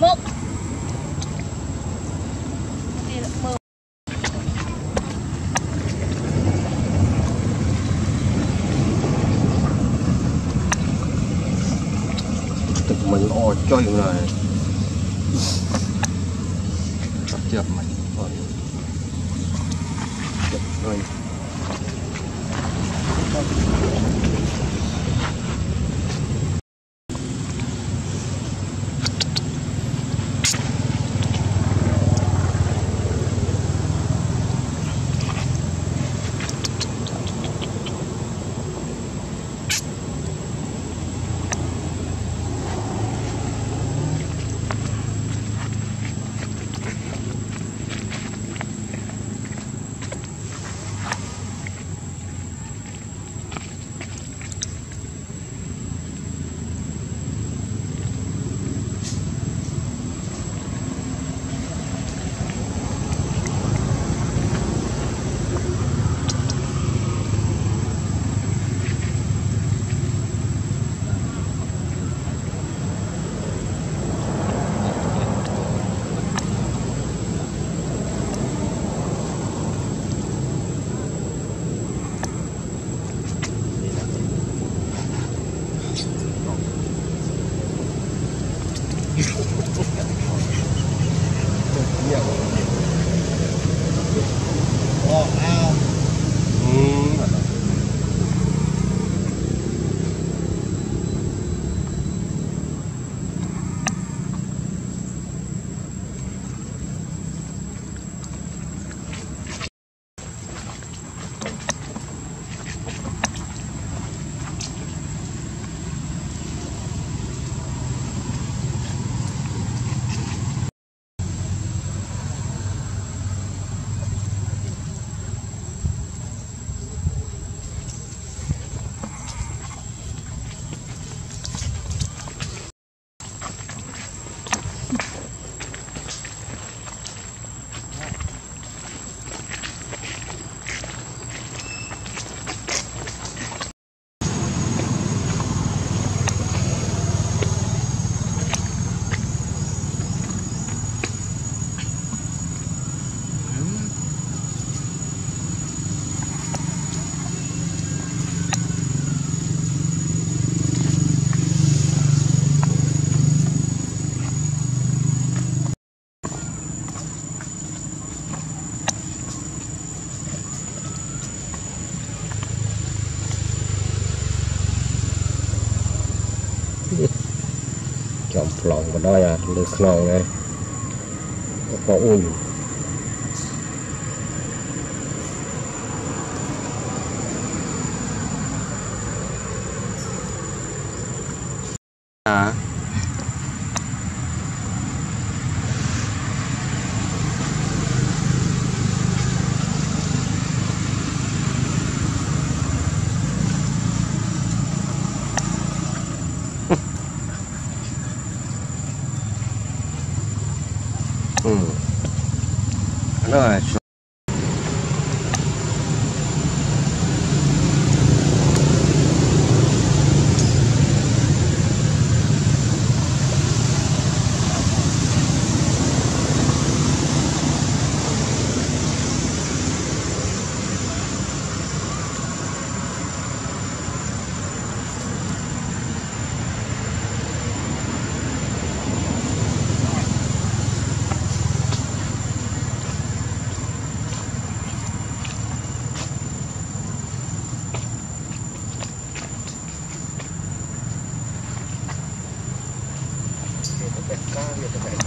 Mơ. Tức mình o chơi rồi Chập mình rồi Chập rồi. Ồ, long now. จอมปลองก็ได้อะหรือคลองไงก็อุ่นอ่า 嗯。那也行 Gracias.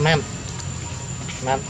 ma'am ma'am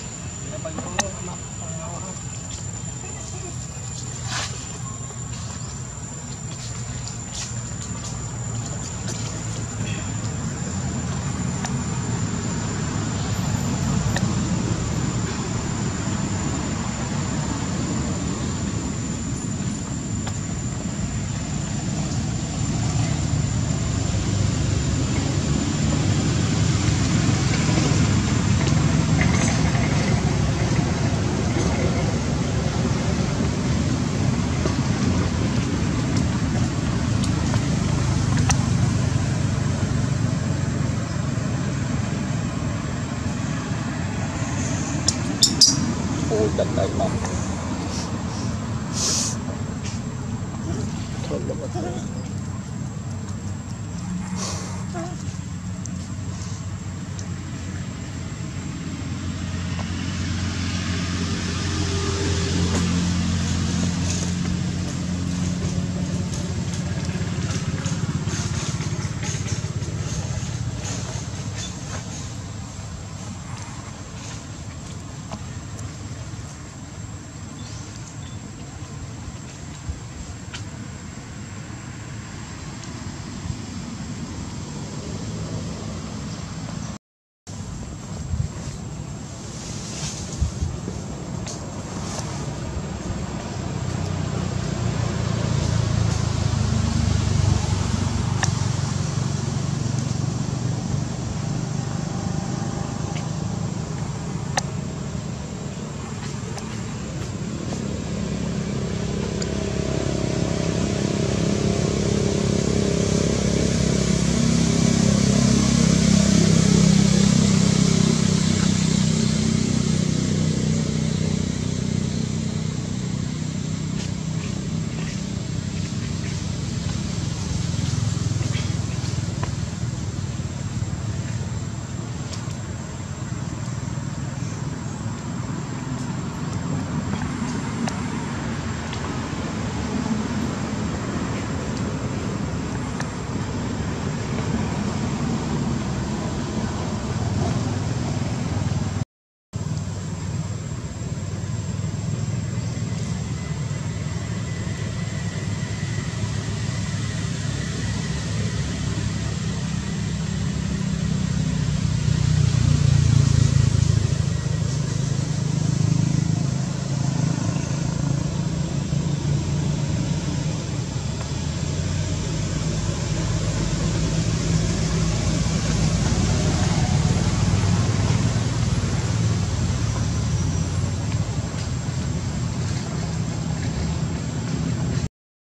problem at all.